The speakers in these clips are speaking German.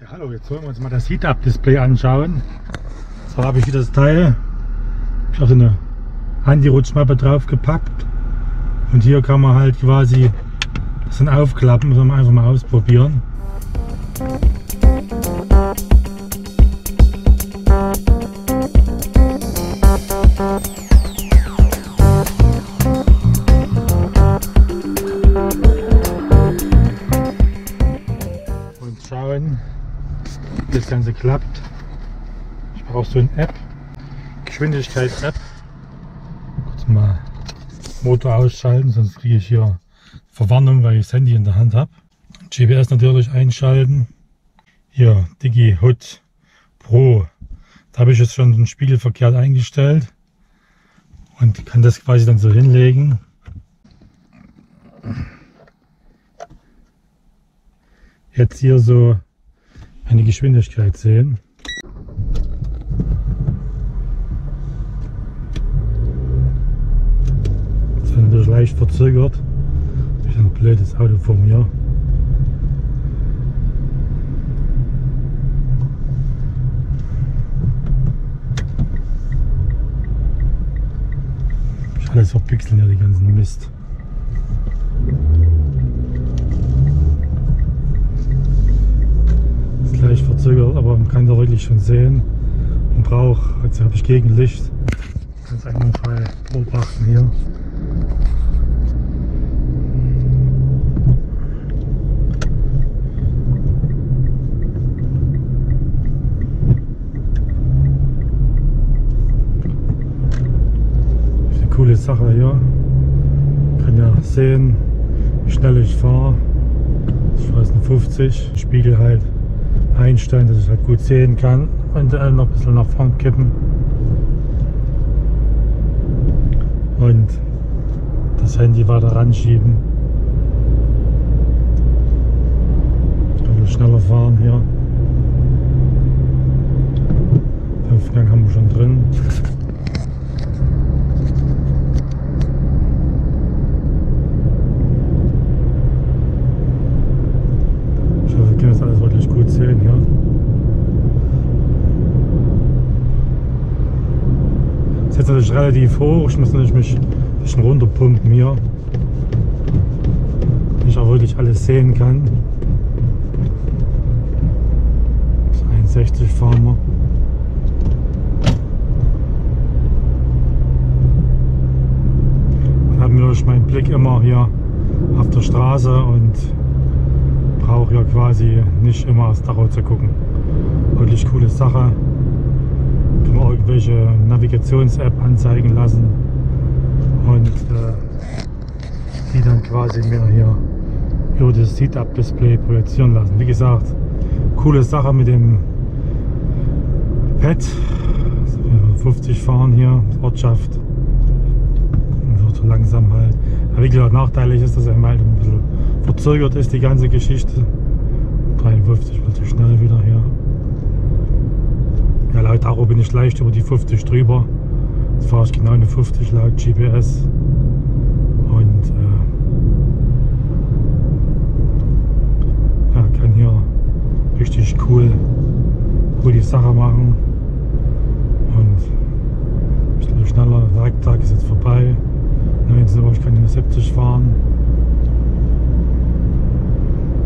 Ja, hallo, jetzt wollen wir uns mal das Heat-Up-Display anschauen. Zwar habe ich wieder das Teil, ich habe eine Anti-Rutschmappe draufgepackt und hier kann man halt quasi das dann aufklappen, soll man einfach mal ausprobieren. Ganze klappt. Ich brauche so eine App, Geschwindigkeits-App. Kurz mal Motor ausschalten, sonst kriege ich hier Verwarnung, weil ich das Handy in der Hand habe. GPS natürlich einschalten. Hier, Digi Hood Pro. Da habe ich jetzt schon den Spiegel verkehrt eingestellt und kann das quasi dann so hinlegen. Jetzt hier so eine Geschwindigkeit sehen. Das ist natürlich leicht verzögert. Durch ein blödes Auto vor mir. Ich alles verpixeln ja die ganzen Mist. Ist aber man kann da wirklich schon sehen. Man braucht, jetzt habe ich Gegenlicht. Ganz einwandfrei beobachten hier. Eine coole Sache hier. Man kann ja sehen, wie schnell ich fahre. Ich jetzt eine 50, Spiegel halt einstellen, dass ich halt gut sehen kann. Eventuell noch ein bisschen nach vorn kippen. Und das Handy weiter ranschieben. Ein bisschen schneller fahren hier. Fünf Gang haben wir schon drin. Ich hoffe, wir können das alles wirklich gut sehen hier. Ist jetzt relativ hoch. Ich muss natürlich mich ein bisschen runterpumpen hier. Damit ich auch wirklich alles sehen kann. Bis 61 fahren wir. Ich habe natürlich meinen Blick immer hier auf der Straße und brauche ja quasi nicht immer aufs Tacho zu gucken. Wirklich coole Sache. Irgendwelche Navigations-App anzeigen lassen und äh, die dann quasi mir hier über das Seat-Up-Display projizieren lassen. Wie gesagt, coole Sache mit dem Pad. 50 fahren hier, Ortschaft. Wird so langsam halt. Aber wie gesagt, nachteilig ist, dass er halt ein bisschen verzögert ist, die ganze Geschichte. 53 wird zu schnell wieder hier. Ja, laut Aro bin ich leicht über die 50 drüber. Jetzt fahre ich genau eine 50 laut GPS. Und äh, ja, kann hier richtig cool, cool die Sache machen. Und ein bisschen schneller. Werktag ist jetzt vorbei. 19 Uhr, ich kann eine 70 fahren.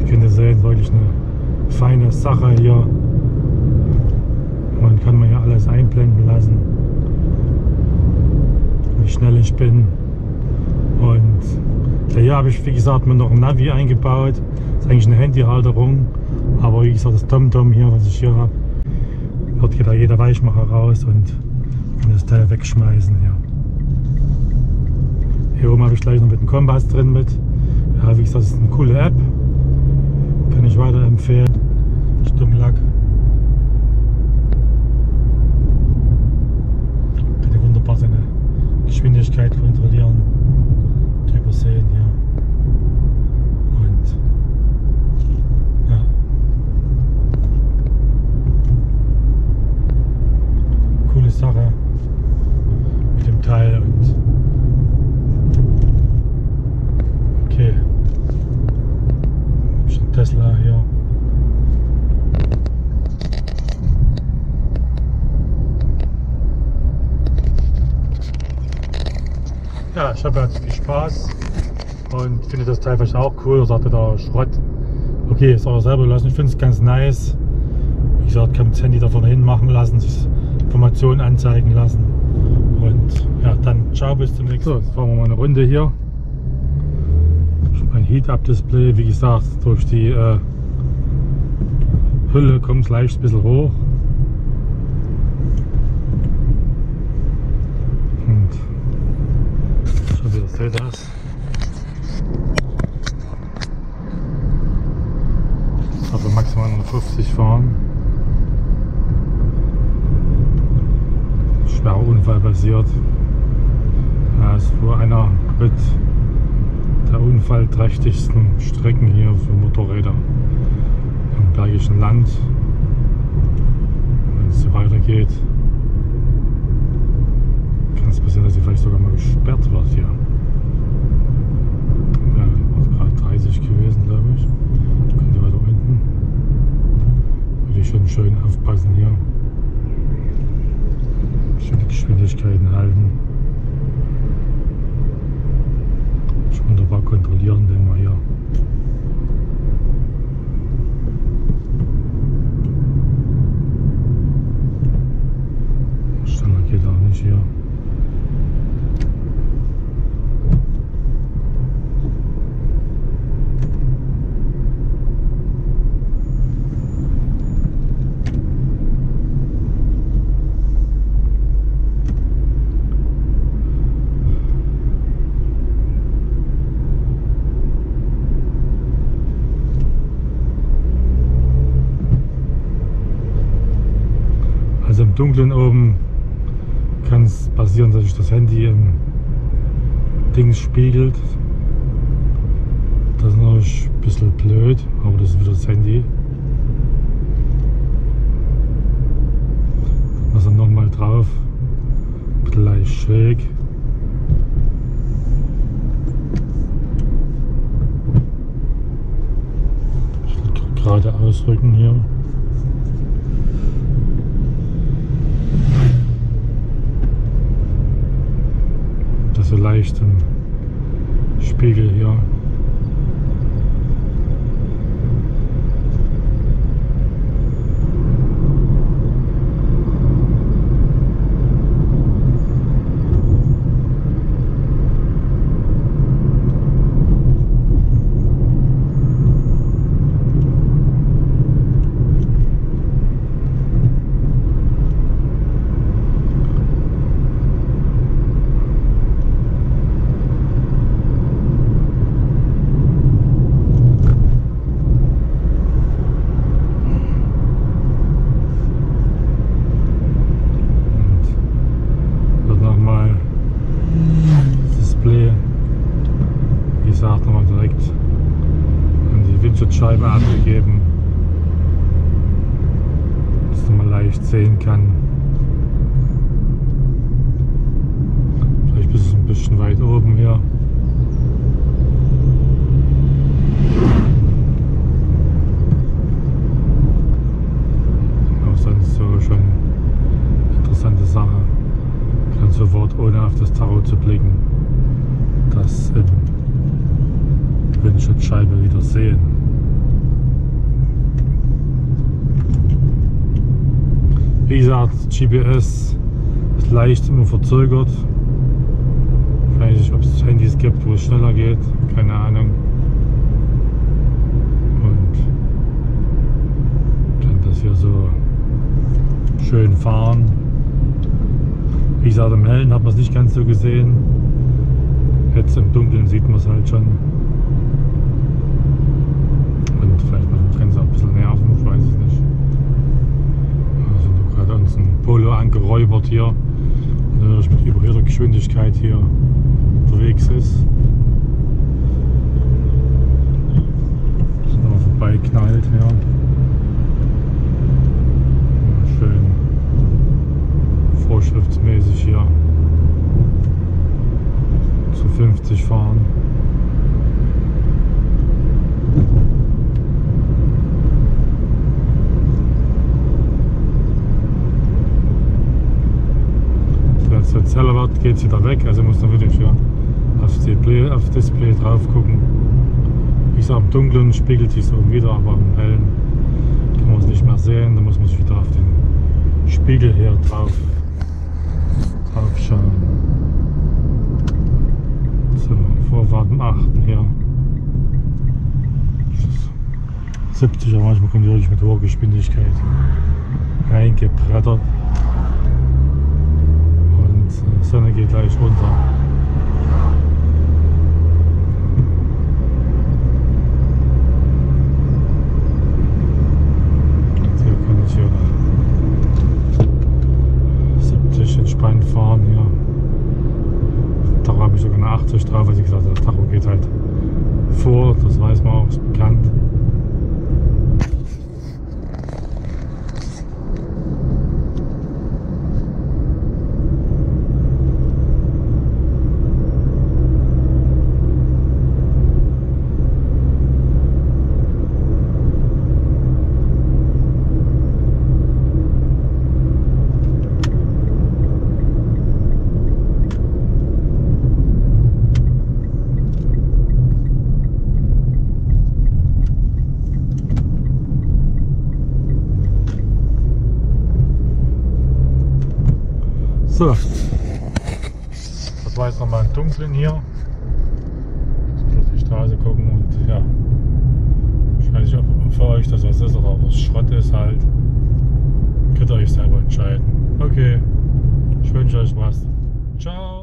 Die könnt ihr sehen, wirklich eine feine Sache hier. Man kann man hier alles einblenden lassen, wie schnell ich bin. Und ja, hier habe ich, wie gesagt, mir noch ein Navi eingebaut. Das ist eigentlich eine Handyhalterung. Aber wie gesagt, das TomTom hier, was ich hier habe, wird hier da jeder Weichmacher raus und kann das Teil wegschmeißen. Ja. Hier oben habe ich gleich noch mit dem Kompass drin mit. Ja, wie gesagt, das ist eine coole App. Kann ich weiterempfehlen. Stummlack. Kann ich wunderbar seine Geschwindigkeit kontrollieren. Drüber sehen hier. Und ja. Coole Sache mit dem Teil und okay. Schon Tesla hier. Ja, ich habe jetzt viel Spaß und finde das teilweise auch cool. Da sagte der Schrott, okay, ist aber selber lassen. Ich finde es ganz nice. Wie gesagt, kann das Handy da vorne hin machen lassen, sich Informationen anzeigen lassen. Und ja, dann ciao, bis zum nächsten Mal. So, jetzt fahren wir mal eine Runde hier. Mein Heat-Up-Display, wie gesagt, durch die äh, Hülle kommt es leicht ein bisschen hoch. Und seht das. Aber maximal nur 50 fahren. Schwerer Unfall passiert. Da ist vor einer mit der unfallträchtigsten Strecken hier für Motorräder im Bergischen Land. Wenn es so weitergeht, kann es passieren, dass sie vielleicht sogar mal gesperrt wird hier. Ja, gerade 30 gewesen, glaube ich. Könnte weiter unten. Würde ich schon schön aufpassen hier. Schön die Geschwindigkeiten halten. wunderbar kontrollieren, den wir hier Standard geht auch nicht hier. Dunkeln oben kann es passieren, dass sich das Handy im Ding spiegelt. Das ist natürlich ein bisschen blöd, aber das ist wieder das Handy. Was dann nochmal drauf. Bisschen leicht schräg. Gerade ausrücken hier. so leichten Spiegel hier. Windschutzscheibe abgegeben, dass man leicht sehen kann. Vielleicht bis ein bisschen weit oben hier. Auch sonst so schon interessante Sache. Kann sofort ohne auf das Tarot zu blicken, das in Windschutzscheibe wieder sehen. Wie gesagt, GPS ist leicht immer verzögert. Ich weiß nicht, ob es Handys gibt, wo es schneller geht. Keine Ahnung. Und kann das hier so schön fahren. Wie gesagt, im Hellen hat man es nicht ganz so gesehen. Jetzt im Dunkeln sieht man es halt schon. Und vielleicht kann es auch ein bisschen nerven, ich weiß es nicht uns ein Polo angeräubert hier, der mit überhöhter Geschwindigkeit hier unterwegs ist. Sind aber vorbei knallt ja. Schön vorschriftsmäßig hier zu 50 fahren. jetzt heller wird, geht es wieder weg. Also muss dann wirklich ja, aufs Display, auf Display drauf gucken. Wie gesagt, im Dunkeln spiegelt sich so wieder, aber im Hellen kann man es nicht mehr sehen. Da muss man sich wieder auf den Spiegel hier drauf, drauf schauen. So, Vorfahrt am 8. hier. 70 aber manchmal kommt die wirklich mit hoher Geschwindigkeit reingebrettert. Und äh, die Sonne geht gleich runter. Hier kann ich hier 70 entspannt fahren hier. Habe ich sogar eine 80 drauf, weil ich gesagt der Tacho geht halt vor, das weiß man auch, ist bekannt. So, das war jetzt nochmal im Dunkeln hier. Jetzt auf die Straße gucken und ja, ich weiß nicht, ob für euch das was ist oder ob es Schrott ist halt. Könnt ihr euch selber entscheiden. Okay, ich wünsche euch was. Ciao.